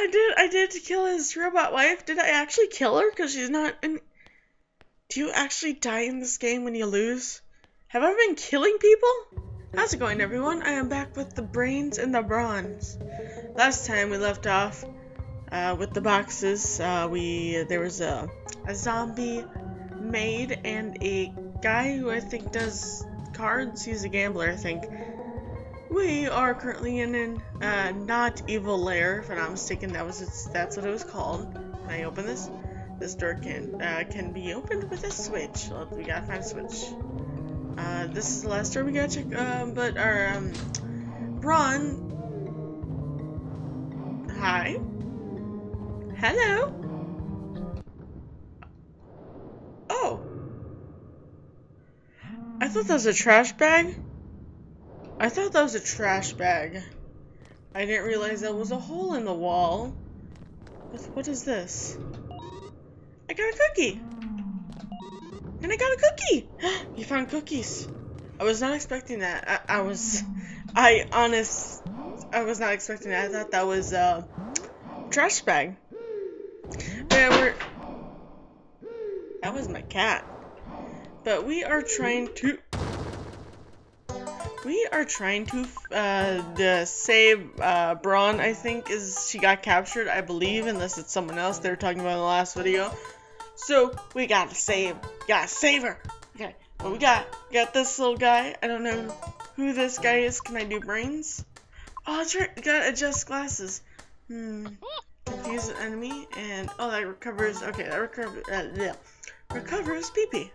I did. I did to kill his robot wife. Did I actually kill her? Because she's not. In... Do you actually die in this game when you lose? Have I been killing people? How's it going, everyone? I am back with the brains and the bronze. Last time we left off uh, with the boxes, uh, we there was a, a zombie maid and a guy who I think does cards. He's a gambler, I think. We are currently in an uh, not evil lair, if I'm not mistaken. That was its, that's what it was called. Can I open this? This door can uh, can be opened with a switch. We gotta find a switch. Uh, this is the last door we gotta check. Uh, but our um, Brawn. Hi. Hello. Oh. I thought that was a trash bag. I thought that was a trash bag. I didn't realize that was a hole in the wall. What, is this? I got a cookie! And I got a cookie! you found cookies! I was not expecting that. I, I was... I honest... I was not expecting that. I thought that was a trash bag. But we're... That was my cat. But we are trying to... We are trying to uh, save uh, Brawn, I think, is she got captured, I believe, unless it's someone else they were talking about in the last video. So, we gotta save, gotta save her. Okay, but we got, got this little guy. I don't know who this guy is. Can I do brains? Oh, right, gotta adjust glasses. Hmm, confuse an enemy, and, oh, that recovers, okay, that recovers, uh, yeah, recovers PP.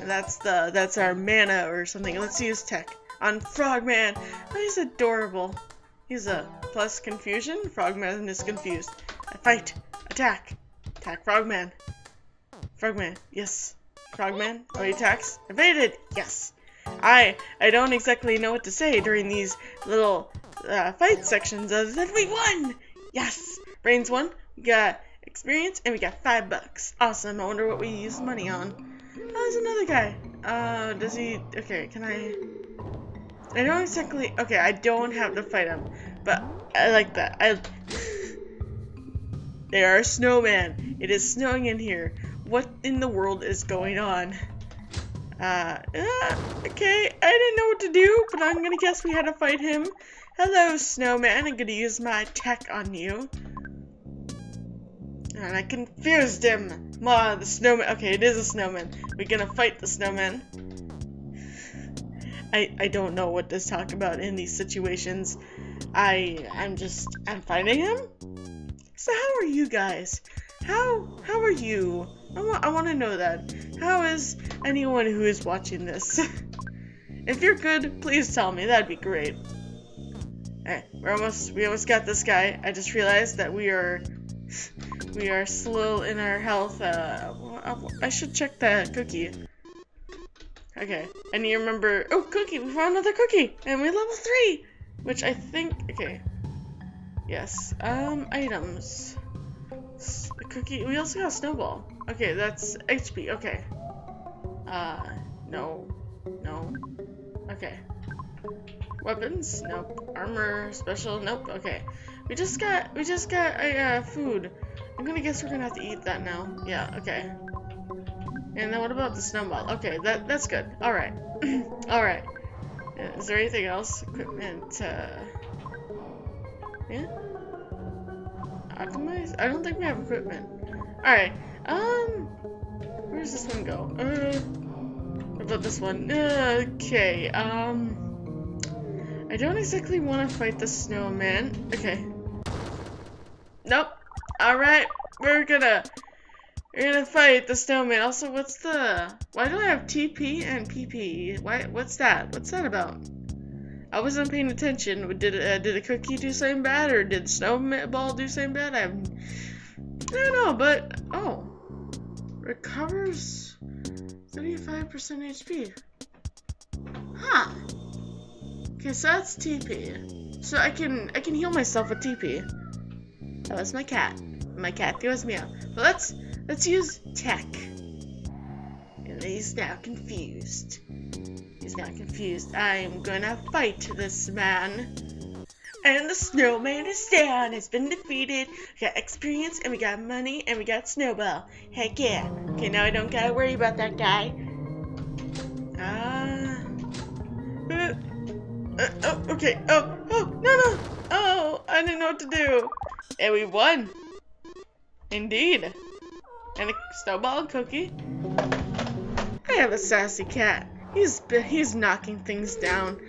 And that's the that's our mana or something. Let's use tech on Frogman. Oh, he's adorable. He's a plus confusion. Frogman is confused. I fight. Attack. Attack Frogman. Frogman. Yes. Frogman. Oh, he attacks. Evaded. Yes. I I don't exactly know what to say during these little uh, fight sections other than we won. Yes. Brains won. We got experience and we got five bucks. Awesome. I wonder what we use money on. Oh, there's another guy. Uh, does he... Okay, can I... I don't exactly... Okay, I don't have to fight him. But I like that. I... they are a snowman. It is snowing in here. What in the world is going on? Uh, uh, okay, I didn't know what to do, but I'm gonna guess we had to fight him. Hello, snowman. I'm gonna use my tech on you. And I confused him. Ma, the snowman. Okay, it is a snowman. We're gonna fight the snowman. I I don't know what to talk about in these situations. I I'm just I'm fighting him. So how are you guys? How how are you? I want I want to know that. How is anyone who is watching this? if you're good, please tell me. That'd be great. Alright, we're almost we almost got this guy. I just realized that we are we are slow in our health. Uh, I should check that cookie. Okay, need to remember. Oh, cookie! We found another cookie, and we're level three, which I think. Okay. Yes. Um, items. S cookie. We also got snowball. Okay, that's HP. Okay. Uh, no, no. Okay. Weapons? Nope. Armor, special? Nope. Okay. We just got. We just got uh, food. I'm gonna guess we're gonna have to eat that now. Yeah, okay. And then what about the snowball? Okay, that that's good. Alright. Alright. Is there anything else? Equipment, uh... Yeah? Optimize? I don't think we have equipment. Alright. Um... Where does this one go? Uh... What about this one? Uh, okay, um... I don't exactly want to fight the snowman. Okay. Nope. Alright, we're gonna we're gonna fight the snowman. Also, what's the why do I have TP and PP? Why what's that? What's that about? I wasn't paying attention. Did uh, did a cookie do something bad or did snowball ball do something bad? I I don't know, but oh. Recovers 35% HP. Huh. Okay, so that's TP. So I can I can heal myself with TP. That was my cat. My cat throws me out. But let's let's use tech. And he's now confused. He's now confused. I'm gonna fight this man. And the snowman is down, has been defeated. We got experience, and we got money, and we got snowball. Heck yeah. Okay, now I don't gotta worry about that guy. Ah. Uh, uh, oh, okay. Oh, oh, no, no. Oh, I didn't know what to do. And we won. Indeed. And a snowball cookie. I have a sassy cat. He's he's knocking things down.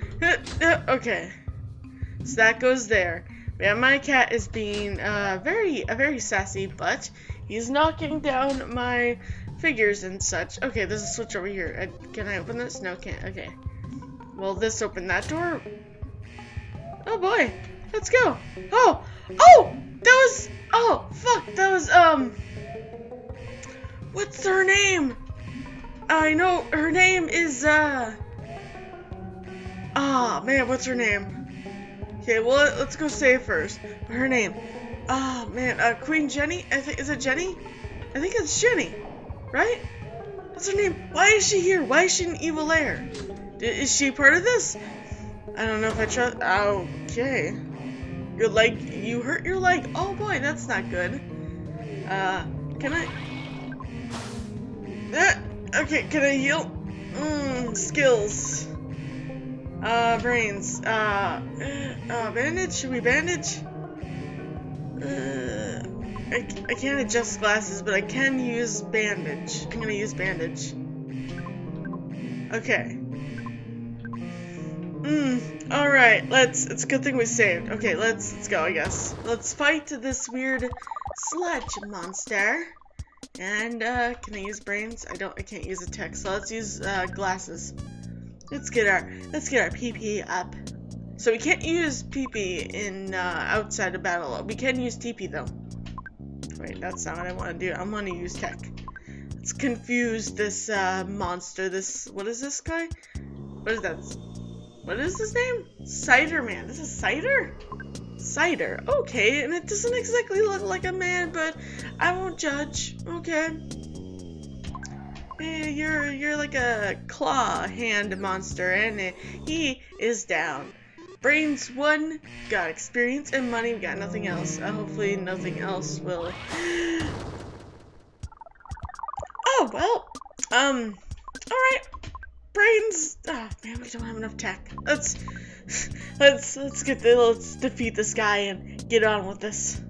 okay. So that goes there. Yeah, my cat is being uh, very, a very sassy, but he's knocking down my figures and such. Okay, there's a switch over here. Uh, can I open this? No, can't. Okay. Will this open that door? Oh boy, let's go. Oh, oh, that was, oh, fuck, that was, um, what's her name? I know, her name is, uh, ah, oh, man, what's her name? Okay, well, let's go it first. Her name. Oh, man. Uh, Queen Jenny? I think, is it Jenny? I think it's Jenny. Right? What's her name? Why is she here? Why is she an evil heir? Is she part of this? I don't know if I trust. Okay. Your leg. You hurt your leg. Oh boy, that's not good. Uh, can I? Uh, okay, can I heal? Mmm, skills. Uh, brains. Uh, uh, bandage? Should we bandage? Uh, I, I can't adjust glasses, but I can use bandage. I'm gonna use bandage. Okay. Hmm, alright, let's, it's a good thing we saved. Okay, let's, let's go, I guess. Let's fight this weird sludge monster. And, uh, can I use brains? I don't, I can't use a tech, so let's use, uh, glasses. Let's get our let's get our PP up. So we can't use PP in uh, outside of battle. We can use TP though. Wait, that's not what I want to do. I want to use tech. Let's confuse this uh, monster. This what is this guy? What is that? What is his name? Cider Man. This is Cider. Cider. Okay, and it doesn't exactly look like a man, but I won't judge. Okay. Eh, you're you're like a claw hand monster, and he is down. Brains one, got experience and money, got nothing else. Uh, hopefully nothing else will. Oh well, um, all right. Brains. Oh man, we don't have enough tech. Let's let's let's get the let's defeat this guy and get on with this.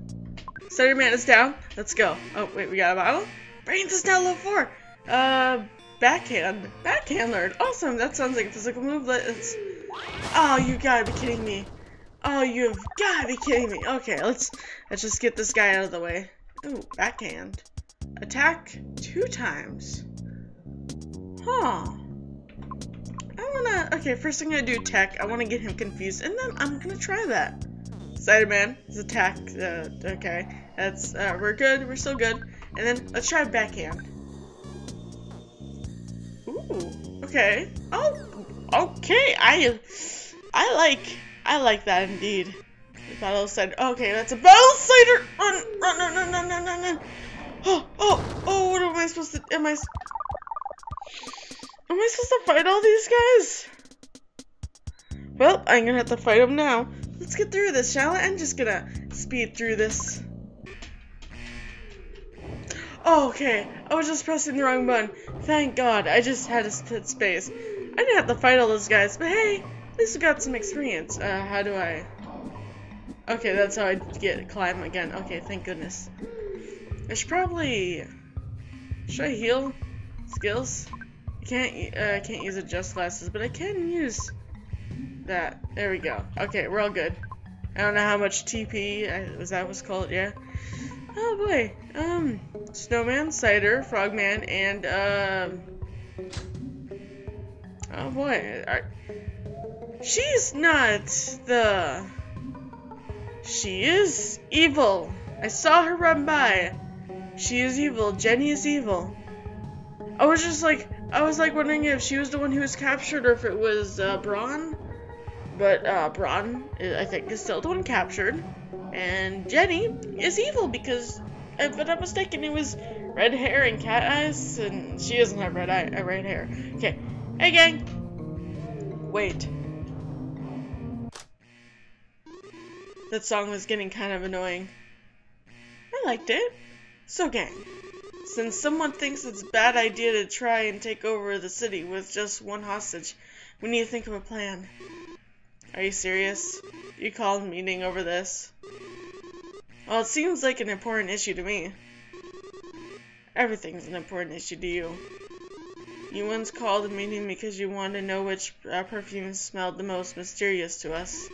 Starter man is down. Let's go. Oh wait, we got a bottle. Brains is now level four. Uh, backhand. Backhand learned. Awesome. That sounds like a physical move. Let's. Oh, you gotta be kidding me. Oh, you've gotta be kidding me. Okay, let's let's just get this guy out of the way. Ooh, backhand. Attack two times. Huh. Okay, first I'm gonna do tech. I wanna get him confused, and then I'm gonna try that. Spider-Man, his attack. Uh, okay, that's uh, we're good. We're still good. And then let's try backhand. Ooh, Okay. Oh, okay. I, I like, I like that indeed. battle cider. Okay, that's a battle cider. Run, run, run, run, run, run, run, run. Oh, oh, oh. What am I supposed to? Am I? Am I supposed to fight all these guys? Well, I'm gonna have to fight them now. Let's get through this, shall I? I'm just gonna speed through this. Oh, okay. I was just pressing the wrong button. Thank God. I just had to hit space. I didn't have to fight all those guys, but hey, at least I got some experience. Uh, how do I... Okay, that's how I get climb again. Okay, thank goodness. I should probably... Should I heal? Skills? I can't, uh, I can't use adjust glasses, but I can use that. There we go. Okay, we're all good. I don't know how much TP, was that what's called? Yeah. Oh boy. Um, Snowman, Cider, Frogman, and, um... Oh boy. I, she's not the... She is evil. I saw her run by. She is evil. Jenny is evil. I was just like, I was like wondering if she was the one who was captured or if it was uh, Brawn. But uh, Brawn, I think, is still the one captured. And Jenny is evil because, if I'm not mistaken, it was red hair and cat eyes, and she doesn't have red eye, uh, red hair. Okay, hey gang. Wait. That song was getting kind of annoying. I liked it. So, gang, since someone thinks it's a bad idea to try and take over the city with just one hostage, we need to think of a plan. Are you serious? You called a meeting over this? Well, it seems like an important issue to me. Everything's an important issue to you. You once called a meeting because you wanted to know which uh, perfume smelled the most mysterious to us.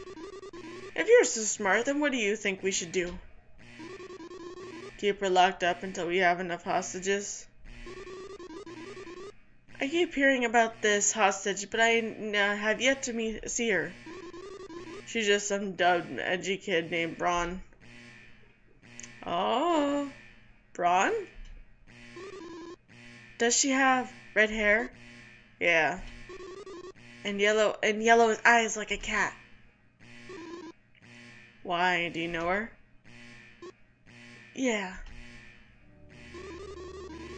If you're so smart, then what do you think we should do? Keep her locked up until we have enough hostages? I keep hearing about this hostage, but I uh, have yet to meet, see her. She's just some dubbed, edgy kid named Brawn. Oh, Brawn? Does she have red hair? Yeah. And yellow and yellow eyes like a cat. Why? Do you know her? Yeah.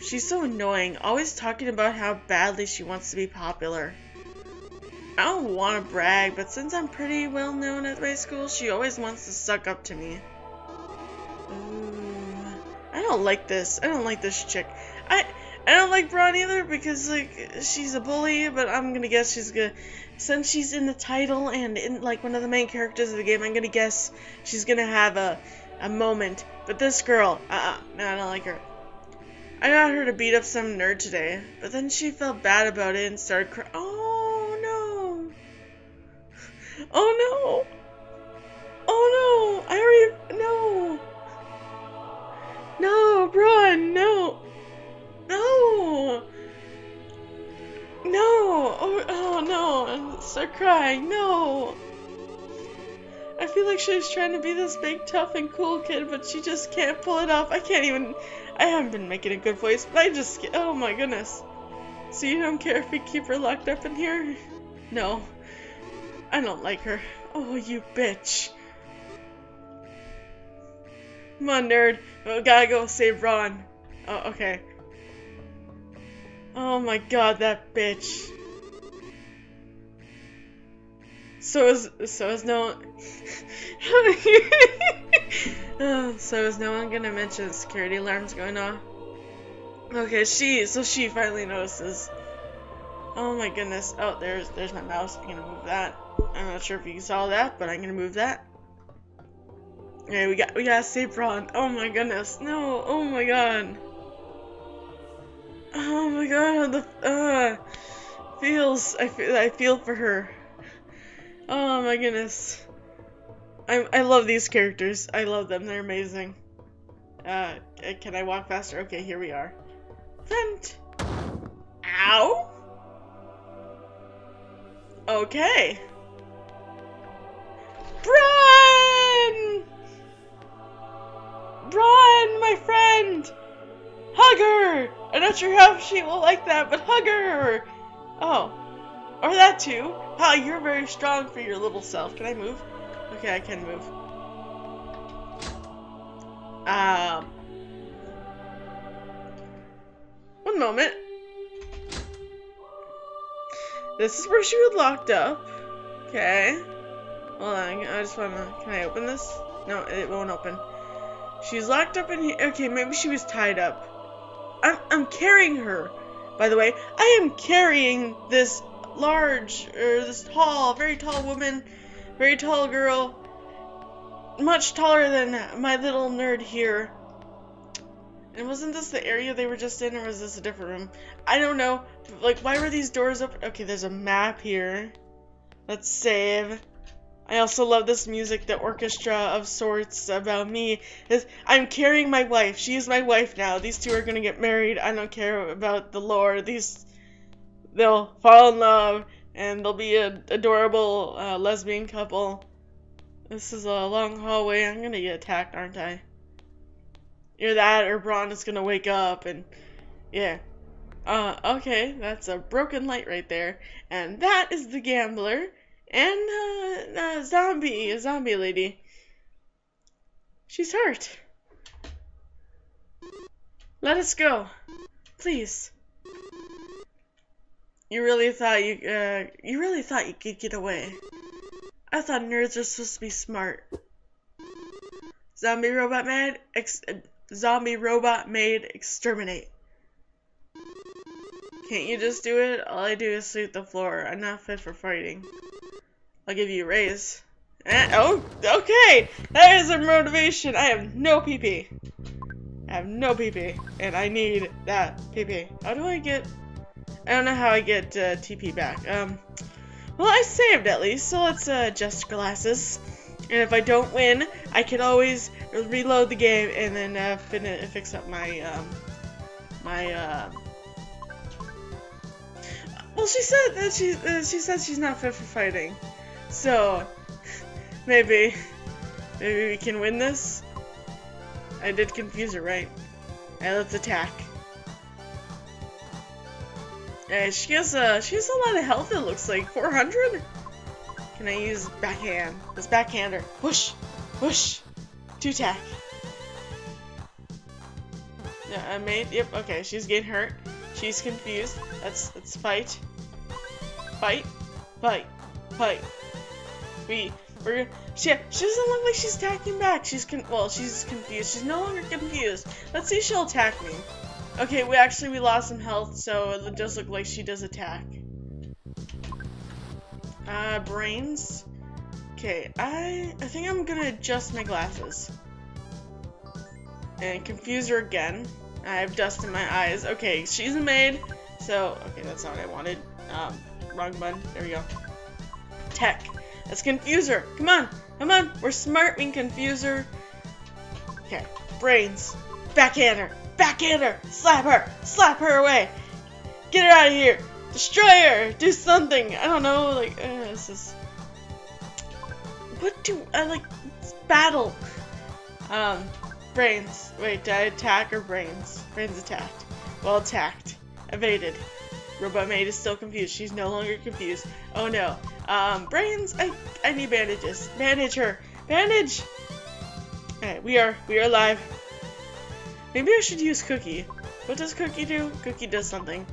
She's so annoying, always talking about how badly she wants to be popular. I don't want to brag, but since I'm pretty well known at my school, she always wants to suck up to me. Ooh, I don't like this. I don't like this chick. I I don't like Brawn either because like she's a bully, but I'm gonna guess she's gonna since she's in the title and in like one of the main characters of the game, I'm gonna guess she's gonna have a a moment. But this girl, uh, uh no, I don't like her. I got her to beat up some nerd today, but then she felt bad about it and started crying. Oh. No! Oh no! Oh no! I already no! No, Brawn, no! No! No! Oh, oh no! Start crying. No! I feel like she's trying to be this big, tough, and cool kid, but she just can't pull it off. I can't even. I haven't been making a good voice, but I just. Oh my goodness. So you don't care if we keep her locked up in here? No. I don't like her. Oh, you bitch. Come on, nerd. Oh, gotta go save Ron. Oh, okay. Oh my god, that bitch. So is so is no oh, so is no one gonna mention security alarms going off? Okay, she so she finally notices. Oh my goodness. Oh, there's there's my mouse. I'm gonna move that. I'm not sure if you saw that, but I'm gonna move that. Okay, we got we got save Ron. Oh my goodness, no! Oh my god! Oh my god! The uh feels I feel I feel for her. Oh my goodness! I I love these characters. I love them. They're amazing. Uh, can I walk faster? Okay, here we are. Vent. Ow. Okay. Brawn! Brawn, my friend! Hug her! I'm not sure how she will like that, but hug her! Oh. Or that too. Wow, you're very strong for your little self. Can I move? Okay, I can move. Um. One moment. This is where she was locked up. Okay. Hold on, I just wanna, can I open this? No, it won't open. She's locked up in here. Okay, maybe she was tied up. I'm, I'm carrying her. By the way, I am carrying this large, or this tall, very tall woman, very tall girl, much taller than my little nerd here. And wasn't this the area they were just in, or was this a different room? I don't know. Like, why were these doors open? Okay, there's a map here. Let's save. I also love this music, the orchestra of sorts about me. Is I'm carrying my wife. She is my wife now. These two are gonna get married. I don't care about the lore. These they'll fall in love and they'll be an adorable uh, lesbian couple. This is a long hallway. I'm gonna get attacked, aren't I? Either that or Brawn is gonna wake up and yeah. Uh, okay, that's a broken light right there. And that is the gambler and uh, uh, zombie, a zombie lady. She's hurt. Let us go, please. You really thought you, uh, you really thought you could get away. I thought nerds are supposed to be smart. Zombie robot maid ex- zombie robot maid exterminate. Can't you just do it? All I do is sweep the floor. I'm not fit for fighting. I'll give you a raise. Eh, oh, okay. That is a motivation. I have no PP. I have no PP, and I need that PP. How do I get? I don't know how I get uh, TP back. Um, well, I saved at least, so let's uh, adjust glasses. And if I don't win, I can always reload the game and then uh, fix up my um, my. Uh... Well, she said that she uh, she said she's not fit for fighting, so maybe maybe we can win this. I did confuse her, right? Alright, let's attack. Hey, she has a she has a lot of health. It looks like 400. Can I use backhand? Let's backhand her. Whoosh, whoosh. Two tack. Yeah, I made. Yep. Okay, she's getting hurt. She's confused. Let's let's fight. Fight, fight, fight. We we're she she doesn't look like she's attacking back. She's con well she's confused. She's no longer confused. Let's see if she'll attack me. Okay, we actually we lost some health, so it does look like she does attack. Uh, brains. Okay, I I think I'm gonna adjust my glasses. And confuse her again. I have dust in my eyes. Okay, she's a maid. So, okay, that's not what I wanted. Um, wrong button. There we go. Tech. Let's confuse her. Come on. Come on. We're smart. We can confuse her. Okay. Brains. Backhand her. Backhand her. Slap her. Slap her away. Get her out of here. Destroy her. Do something. I don't know. Like, uh, this is. What do I like? Battle. Um, brains. Wait, did I attack or brains? Brains attacked. Well attacked. Evaded. Robot maid is still confused. She's no longer confused. Oh no. Um, brains. I I need bandages. Bandage her. Bandage. Alright, we are we are alive. Maybe I should use Cookie. What does Cookie do? Cookie does something.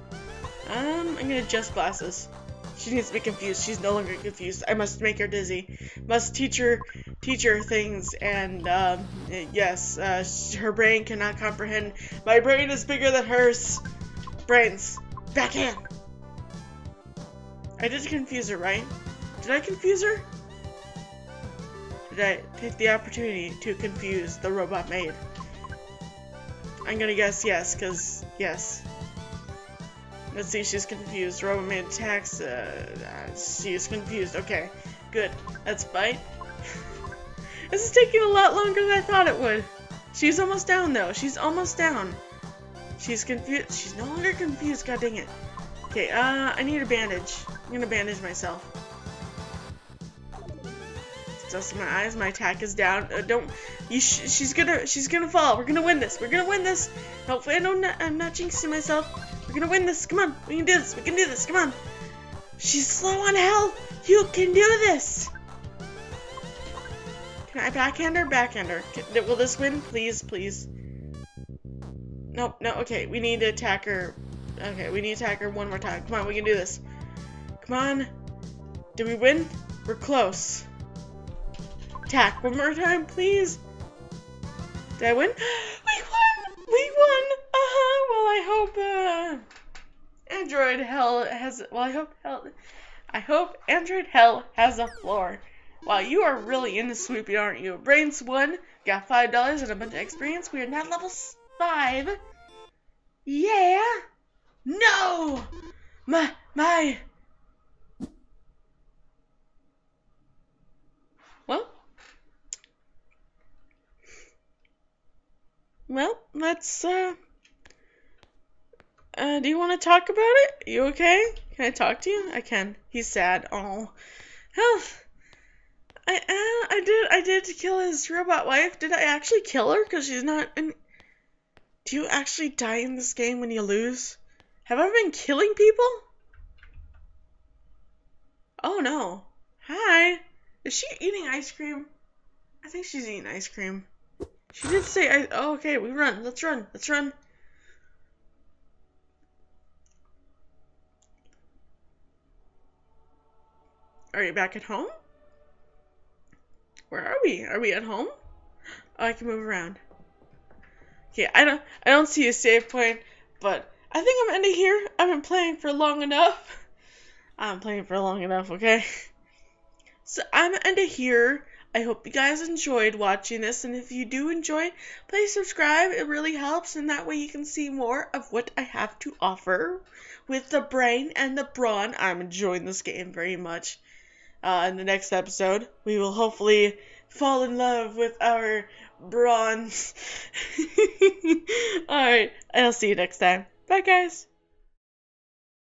Um, I'm gonna adjust glasses. She needs to be confused. She's no longer confused. I must make her dizzy. Must teach her, teach her things. And um, yes, uh, her brain cannot comprehend. My brain is bigger than hers. Brains, backhand. I did confuse her, right? Did I confuse her? Did I take the opportunity to confuse the robot maid? I'm gonna guess yes, because yes. Let's see, she's confused. Robot maid attacks. Uh, she is confused. Okay, good. Let's fight. this is taking a lot longer than I thought it would. She's almost down, though. She's almost down. She's confused. She's no longer confused. God dang it. Okay, uh, I need a bandage. I'm gonna bandage myself. Dust in my eyes. My attack is down. Uh, don't. You. Sh she's gonna. She's gonna fall. We're gonna win this. We're gonna win this. Hopefully, I don't. I'm not jinxing myself. We're gonna win this. Come on. We can do this. We can do this. Come on. She's slow on health. You can do this. Can I backhand her? Backhand her. Can, will this win? Please, please. Nope. No. Okay. We need to attack her. Okay. We need to attack her one more time. Come on. We can do this. Come on. Did we win? We're close. Attack one more time, please. Did I win? We won! We won! Uh-huh. Well, I hope, uh... Android Hell has... Well, I hope Hell... I hope Android Hell has a floor. Wow, you are really into swooping, aren't you? Brains won. Got $5 and a bunch of experience. We are now level 5. Yeah! No! My... My... well, let's, uh, uh, do you want to talk about it? You okay? Can I talk to you? I can. He's sad. Oh, hell, I, uh, I did, I did kill his robot wife. Did I actually kill her? Cause she's not in. Do you actually die in this game when you lose? Have I been killing people? Oh no. Hi. Is she eating ice cream? I think she's eating ice cream. She did say, I, oh, okay, we run. Let's run. Let's run. Are you back at home? Where are we? Are we at home? Oh, I can move around. Okay, I don't I don't see a save point, but I think I'm ending here. I've been playing for long enough. I'm playing for long enough, okay? So I'm ending here. I hope you guys enjoyed watching this, and if you do enjoy, please subscribe. It really helps, and that way you can see more of what I have to offer with the brain and the brawn. I'm enjoying this game very much. Uh, in the next episode, we will hopefully fall in love with our bronze. Alright, I'll see you next time. Bye, guys.